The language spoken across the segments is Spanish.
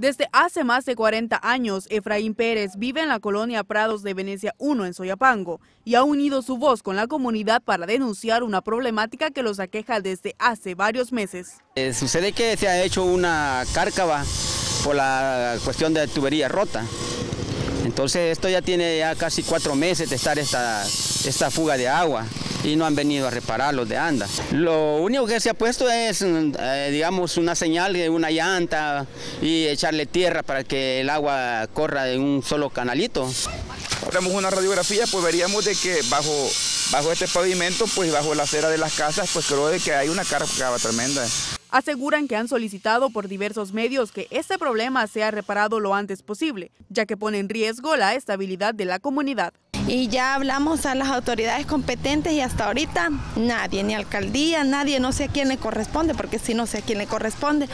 Desde hace más de 40 años, Efraín Pérez vive en la colonia Prados de Venecia 1 en Soyapango y ha unido su voz con la comunidad para denunciar una problemática que los aqueja desde hace varios meses. Eh, sucede que se ha hecho una cárcava por la cuestión de tubería rota. Entonces esto ya tiene ya casi cuatro meses de estar esta, esta fuga de agua y no han venido a reparar los de anda. Lo único que se ha puesto es, eh, digamos, una señal de una llanta y echarle tierra para que el agua corra en un solo canalito. Hacemos una radiografía, pues veríamos de que bajo, bajo este pavimento, pues bajo la acera de las casas, pues creo de que hay una carga tremenda. Aseguran que han solicitado por diversos medios que este problema sea reparado lo antes posible, ya que pone en riesgo la estabilidad de la comunidad y ya hablamos a las autoridades competentes y hasta ahorita nadie, ni alcaldía, nadie, no sé a quién le corresponde, porque sí no sé a quién le corresponde,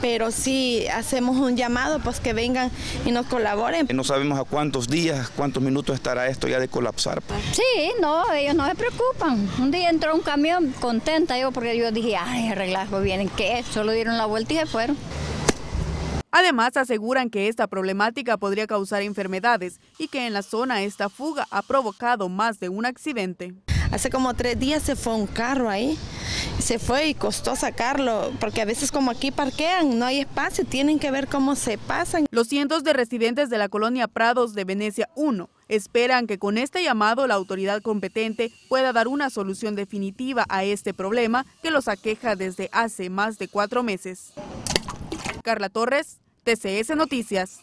pero sí hacemos un llamado pues que vengan y nos colaboren. No sabemos a cuántos días, cuántos minutos estará esto ya de colapsar. Sí, no, ellos no se preocupan. Un día entró un camión contenta yo porque yo dije, ay, arreglajo vienen, ¿qué? Solo dieron la vuelta y se fueron. Además, aseguran que esta problemática podría causar enfermedades y que en la zona esta fuga ha provocado más de un accidente. Hace como tres días se fue un carro ahí, se fue y costó sacarlo, porque a veces como aquí parquean, no hay espacio, tienen que ver cómo se pasan. Los cientos de residentes de la colonia Prados de Venecia 1 esperan que con este llamado la autoridad competente pueda dar una solución definitiva a este problema que los aqueja desde hace más de cuatro meses. Carla Torres, TCS Noticias.